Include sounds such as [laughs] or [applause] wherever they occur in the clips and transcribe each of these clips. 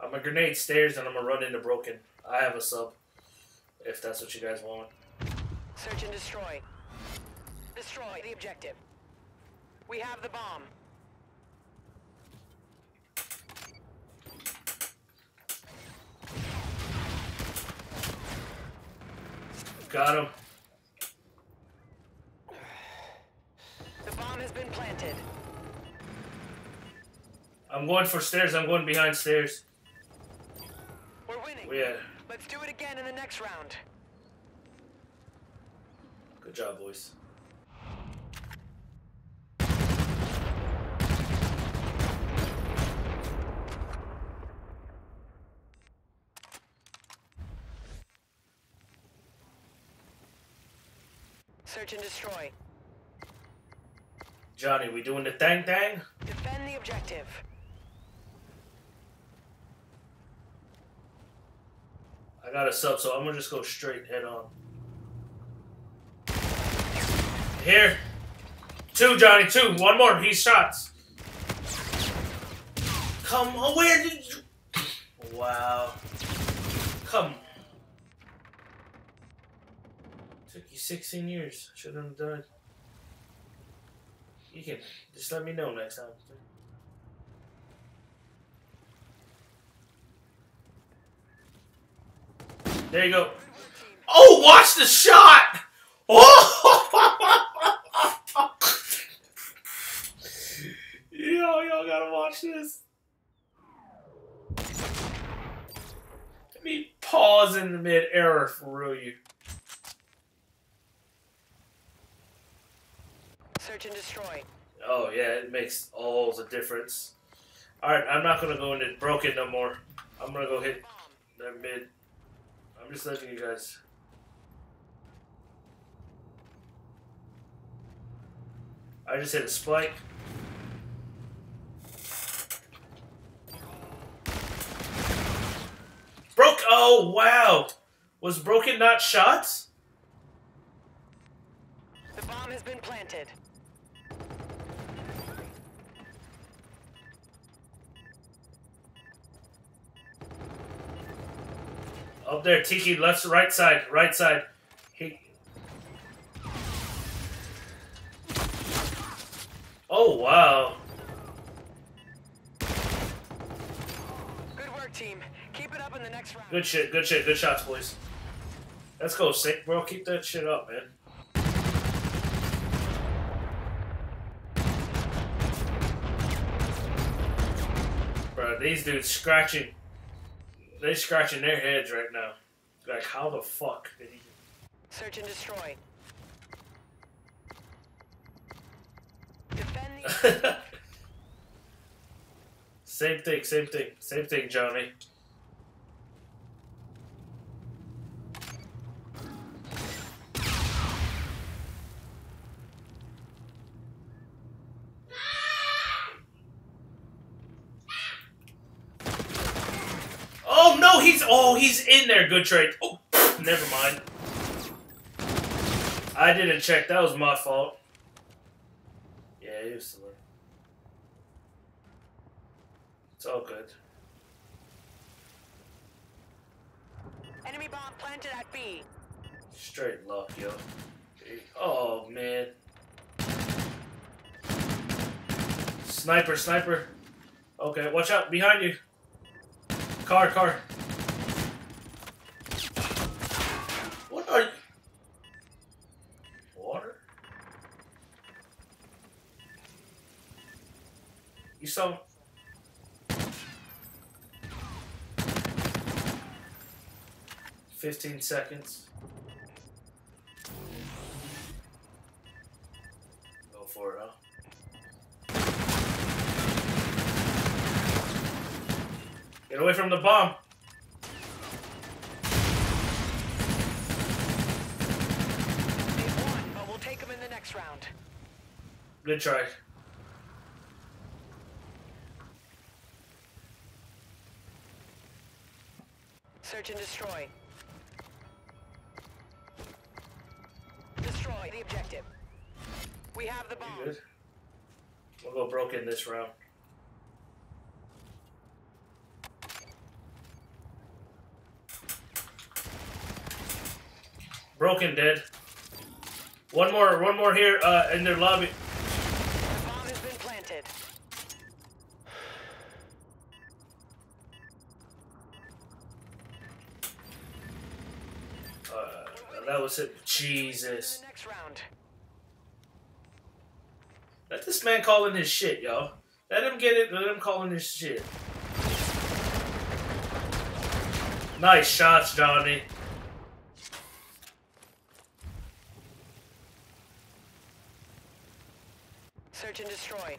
I'm gonna grenade stairs and I'm gonna run into broken. I have a sub. If that's what you guys want. Search and destroy. Destroy the objective. We have the bomb. Got him. The bomb has been planted. I'm going for stairs. I'm going behind stairs. Yeah. Let's do it again in the next round. Good job, boys. Search and destroy. Johnny, we doing the thing thang? Defend the objective. I got a sub, so I'm gonna just go straight head on. Here. Two, Johnny, two. One more. He shots. Come on, where did you... Wow. Come. Took you 16 years. Shouldn't have it. You can just let me know next time. There you go. Oh, watch the shot! Oh! [laughs] Yo, y'all gotta watch this. Let me pause in the mid error for real, you. Search and destroy. Oh yeah, it makes all the difference. All right, I'm not gonna go into broken no more. I'm gonna go hit that mid. I'm just letting you guys. I just hit a spike. Broke. Oh wow, was broken not shots? The bomb has been planted. Up there, Tiki, left, right side, right side. He. Oh wow. Good work, team. Keep it up in the next round. Good shit, good shit, good shots, boys. Let's go, sick, bro. Keep that shit up, man. Bro, these dudes scratching. They scratching their heads right now. Like, how the fuck did he? Search and destroy. Defend the [laughs] same thing, same thing, same thing, Johnny. Oh no, he's oh he's in there. Good trade. Oh, never mind. I didn't check. That was my fault. Yeah, he was still in. It's all good. enemy bomb planted at B. Straight luck, yo. Oh man. Sniper, sniper. Okay, watch out behind you. Car, car. Saw. Fifteen seconds. Go for it, huh? Get away from the bomb. They've won, but we'll take them in the next round. Good try. Search and destroy. Destroy the objective. We have the bomb. We'll go broke in this round. Broken dead. One more, one more here uh, in their lobby. That was it. Jesus. Next round. Let this man call in his shit, y'all. Let him get it. Let him call in his shit. Nice shots, Johnny. Search and destroy.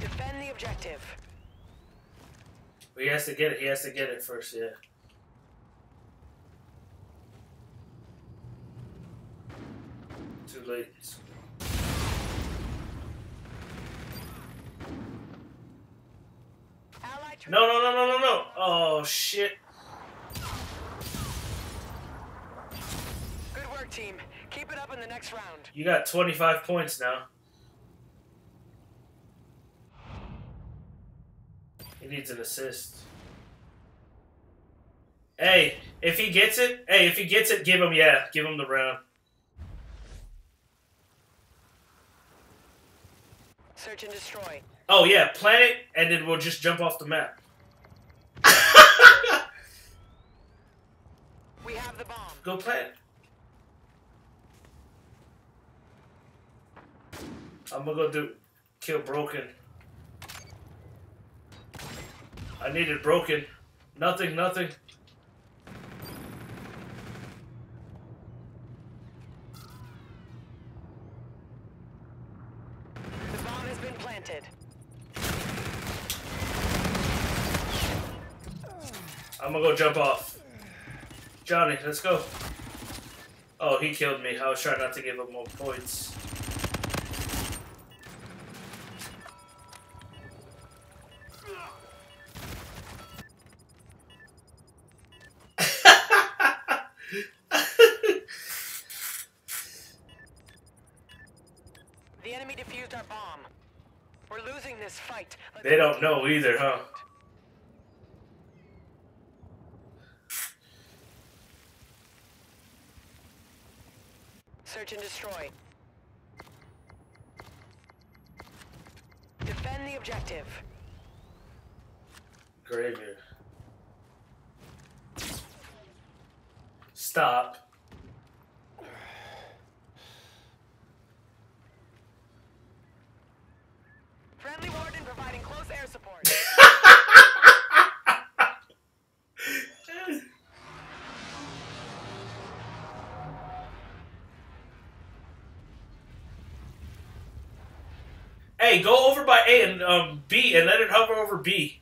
Defend the objective. He has to get it. He has to get it first, yeah. Too No, no, no, no, no, no. Oh, shit. Good work, team. Keep it up in the next round. You got 25 points now. He needs an assist. Hey, if he gets it, hey, if he gets it, give him, yeah, give him the round. Search and destroy. Oh, yeah, plant it, and then we'll just jump off the map. [laughs] We have the bomb. Go plant. I'm gonna go do kill broken. I needed broken. Nothing, nothing. The bomb I'm gonna go jump off. Johnny, let's go. Oh, he killed me. I was trying not to give him more points. This fight. They don't know either, huh? Search and destroy. Defend the objective. Graveyard. Stop. Support. Hey, go over by A and um, B and let it hover over B.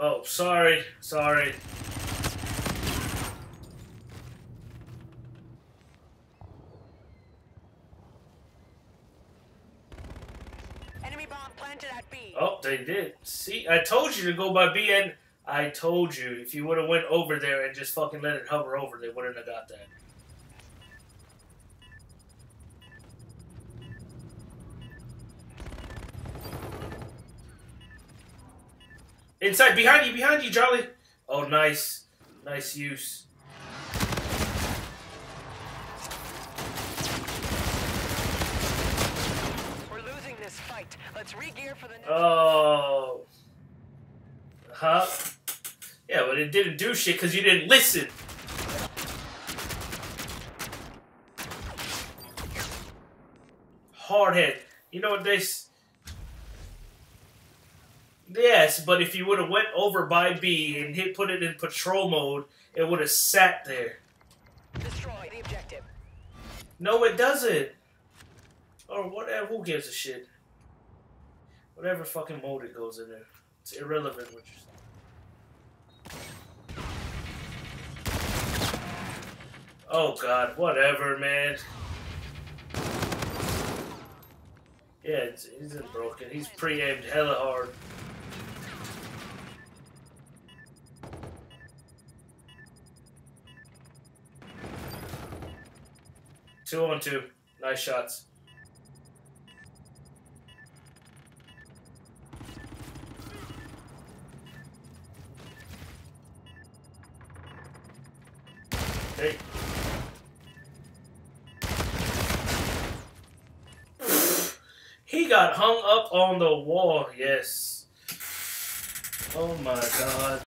Oh, sorry, sorry. enemy bomb planted at B. Oh, they did. See, I told you to go by B, and I told you if you would have went over there and just fucking let it hover over, they wouldn't have got that. Inside, behind you, behind you, Jolly. Oh, nice, nice use. We're losing this fight. Let's re-gear for the next. Oh, huh? Yeah, but it didn't do shit because you didn't listen. Hardhead. You know what they? Yes, but if you would have went over by B and hit put it in patrol mode, it would have sat there. Destroy the objective. No, it doesn't. Or whatever. Who gives a shit? Whatever fucking mode it goes in there, it's irrelevant. What you Oh God, whatever, man. Yeah, it's, it isn't broken. He's pre-aimed hella hard. Two on two. Nice shots. Hey. [sighs] he got hung up on the wall, yes. Oh my god.